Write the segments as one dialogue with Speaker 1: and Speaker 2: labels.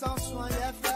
Speaker 1: Vale más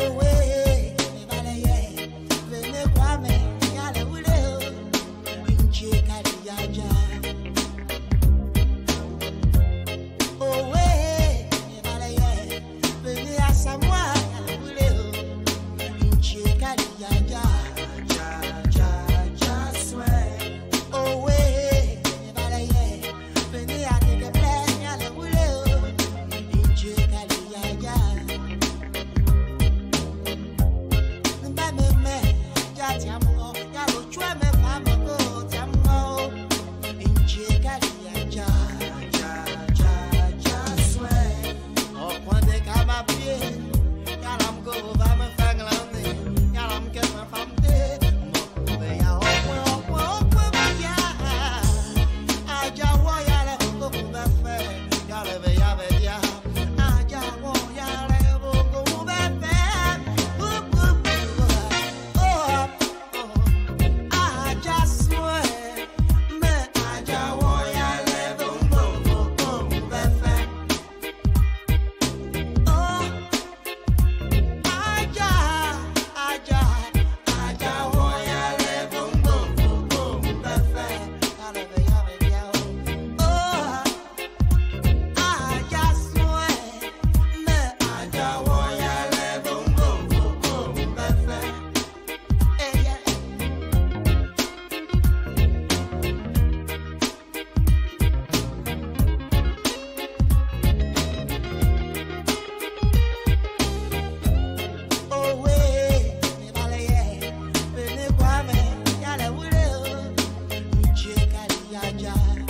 Speaker 1: away. ay.